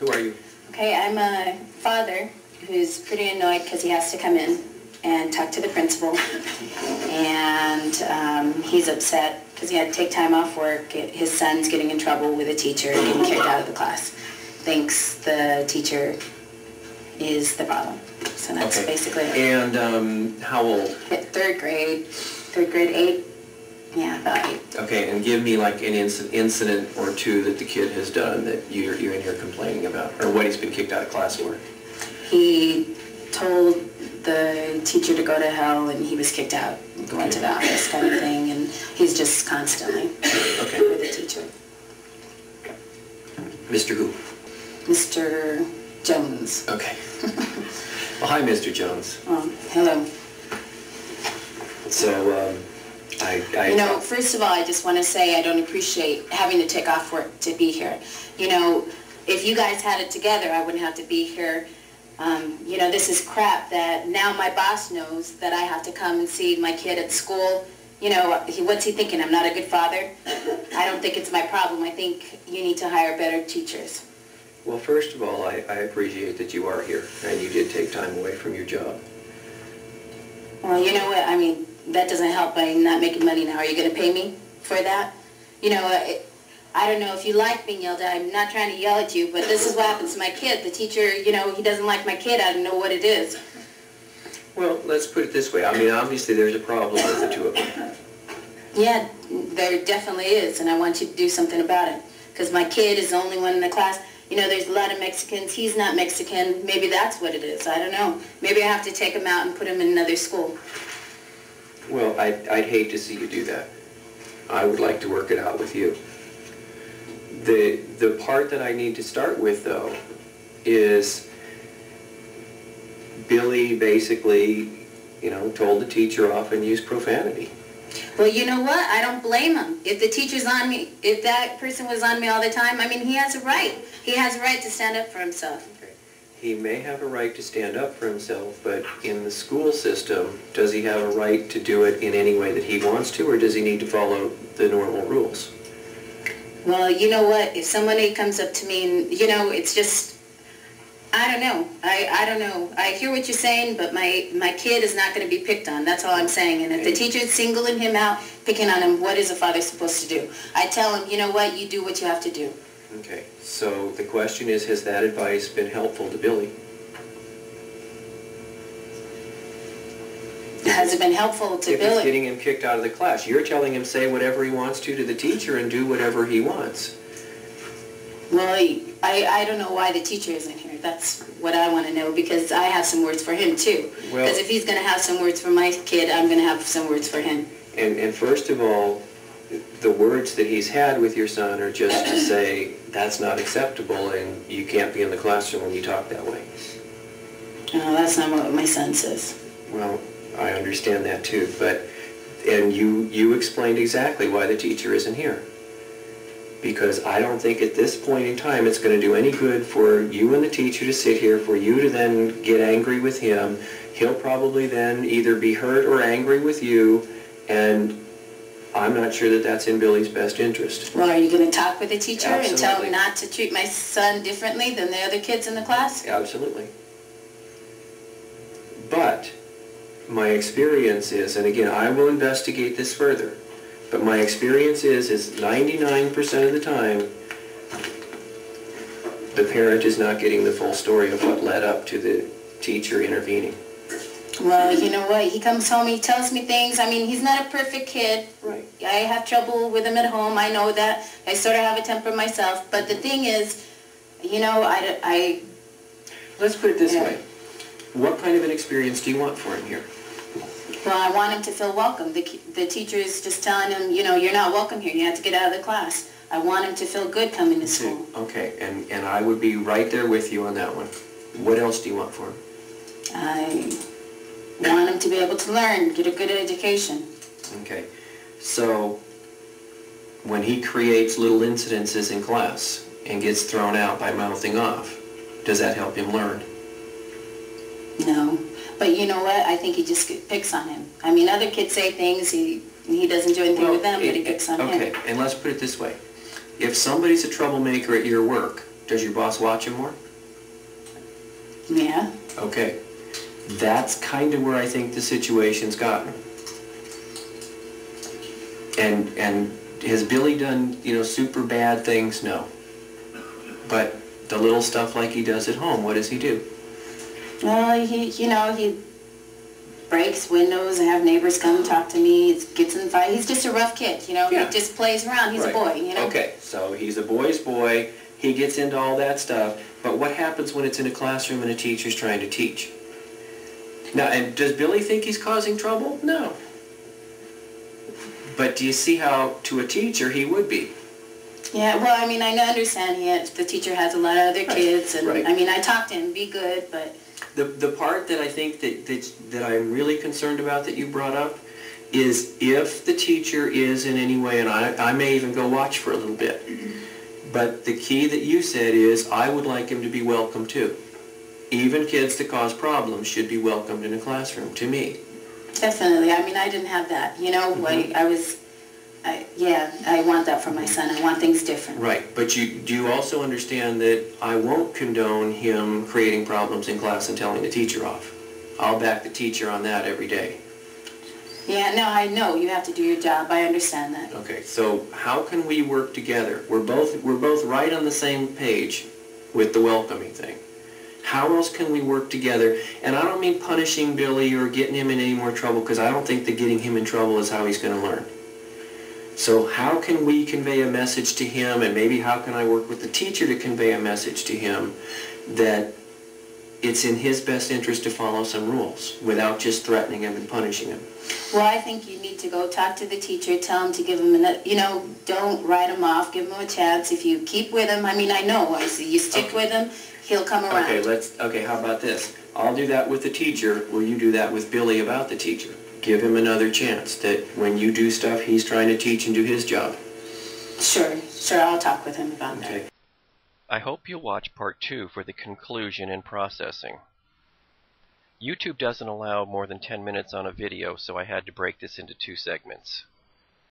Who are you? Okay, I'm a father who's pretty annoyed because he has to come in and talk to the principal. And um, he's upset because he had to take time off work. His son's getting in trouble with a teacher, getting kicked out of the class. Thinks the teacher is the problem. So that's Okay. basically it. And um, how old? Third grade, third grade, eight, yeah. Okay, and give me like an inci- incident or two that the kid has done that you're, you're in here complaining about, or what he's been kicked out of class for. He told the teacher to go to hell and he was kicked out, going to the office kind of thing, and he's just constantly Okay. with the teacher. Mr. Who? Mr. Jones. Okay. Well, hi, Mr. Jones. Oh, hello. So, um, I, I. You know, first of all, I just want to say I don't appreciate having to take off work to be here. You know, if you guys had it together, I wouldn't have to be here. Um, you know, this is crap that now my boss knows that I have to come and see my kid at school. You know, he, what's he thinking? I'm not a good father? I don't think it's my problem. I think you need to hire better teachers. Well, first of all, I, I appreciate that you are here, and you did take time away from your job. Well, you know what, I mean, that doesn't help by not making money now. Are you gonna pay me for that? You know, it- I don't know if you like being yelled at, I'm not trying to yell at you, but this is what happens to my kid. The teacher, you know, he doesn't like my kid, I don't know what it is. Well, let's put it this way. I mean, obviously, there's a problem with the two of them. Yeah, there definitely is, and I want you to do something about it. Because my kid is the only one in the class. You know, there's a lot of Mexicans, he's not Mexican, maybe that's what it is, I don't know. Maybe I have to take him out and put him in another school. Well, I'd, I'd hate to see you do that. I would like to work it out with you. The, the part that I need to start with, though, is Billy basically, you know, told the teacher off and used profanity. Well, you know what? I don't blame him. If the teacher's on me, if that person was on me all the time, I mean, he has a right. He has a right to stand up for himself. He may have a right to stand up for himself, but in the school system, does he have a right to do it in any way that he wants to, or does he need to follow the normal rules? Well, you know what? If somebody comes up to me and, you know, it's just, I don't know. I, I don't know. I hear what you're saying, but my, my kid is not going to be picked on. That's all I'm saying. And if the teacher's singling him out, picking on him, what is a father supposed to do? I tell him, you know what? You do what you have to do. Okay, so the question is, has that advice been helpful to Billy? Has it been helpful to If it's getting him kicked out of the class, you're telling him say whatever he wants to to the teacher and do whatever he wants. Well, I, I don't know why the teacher isn't here. That's what I want to know because I have some words for him too. Well- Because if he's going to have some words for my kid, I'm going to have some words for him. And, and first of all, the words that he's had with your son are just to say, that's not acceptable and you can't be in the classroom when you talk that way. No, that's not what my son says. Well, I understand that too, but, and you, you explained exactly why the teacher isn't here. Because I don't think at this point in time it's gonna do any good for you and the teacher to sit here, for you to then get angry with him. He'll probably then either be hurt or angry with you, and I'm not sure that that's in Billy's best interest. Well, are you going to talk with the teacher and tell Absolutely. him not to treat my son differently than the other kids in the class? Absolutely. But my experience is, and again, I will investigate this further, but my experience is, is 99% of the time, the parent is not getting the full story of what led up to the teacher intervening. Well, you know what? He comes home, he tells me things. I mean, he's not a perfect kid. Right. I have trouble with him at home. I know that. I sort of have a temper myself. But the thing is, you know, I, I Let's put it this Yeah. way. What kind of an experience do you want for him here? Well, I want him to feel welcome. The, the teacher is just telling him, you know, you're not welcome here. You have to get out of the class. I want him to feel good coming to school. Okay, and, and I would be right there with you on that one. What else do you want for him? I him to be able to learn, get a good education. Okay, so when he creates little incidences in class and gets thrown out by mouthing off, does that help him learn? No. But you know what? I think he just picks on him. I mean, other kids say things, he, he doesn't do anything with them, but he picks on Okay, him. Okay, and let's put it this way. If somebody's a troublemaker at your work, Does your boss watch him more? Yeah. Okay. That's kind of where I think the situation's gotten. And, and has Billy done, you know, super bad things? No. But the little stuff like he does at home, what does he do? Well, he, you know, he breaks windows and have neighbors come talk to me. He gets in fight. He's just a rough kid, you know. Yeah. He just plays around. He's Right. a boy, you know. Okay, so he's a boy's boy, he gets into all that stuff, but what happens when it's in a classroom and a teacher's trying to teach? Now, and does Billy think he's causing trouble? No. But do you see how, to a teacher, he would be? Yeah. Well, I mean, I understand. He had, the teacher has a lot of other kids, and right. I mean, I talked to him. Be good, but The, the part that I think that, that, that I'm really concerned about that you brought up is if the teacher is in any way, and I, I may even go watch for a little bit, but the key that you said is I would like him to be welcome too. Even kids that cause problems should be welcomed in a classroom, to me. definitely. I mean, I didn't have that. You know, Mm-hmm. I, I was. I, yeah, I want that for my son. I want things different. Right, but you, do you also understand that I won't condone him creating problems in class and telling the teacher off? I'll back the teacher on that every day. Yeah, no, I know you have to do your job. I understand that. Okay, so how can we work together? We're both, we're both right on the same page with the welcoming thing. How else can we work together? And I don't mean punishing Billy or getting him in any more trouble, because I don't think that getting him in trouble is how he's going to learn. So how can we convey a message to him, and maybe how can I work with the teacher to convey a message to him that it's in his best interest to follow some rules without just threatening him and punishing him? Well, I think you need to go talk to the teacher, tell him to give him, a, you know, don't write him off, give him a chance. If you keep with him, I mean, I know, I see you stick Okay. with him, he'll come around. Okay, let's, okay, how about this? I'll do that with the teacher, will you do that with Billy about the teacher? Give him another chance, that when you do stuff, he's trying to teach and do his job. Sure, sure, I'll talk with him about that. I hope you'll watch part 2 for the conclusion and processing. YouTube doesn't allow more than 10 minutes on a video, so I had to break this into two segments.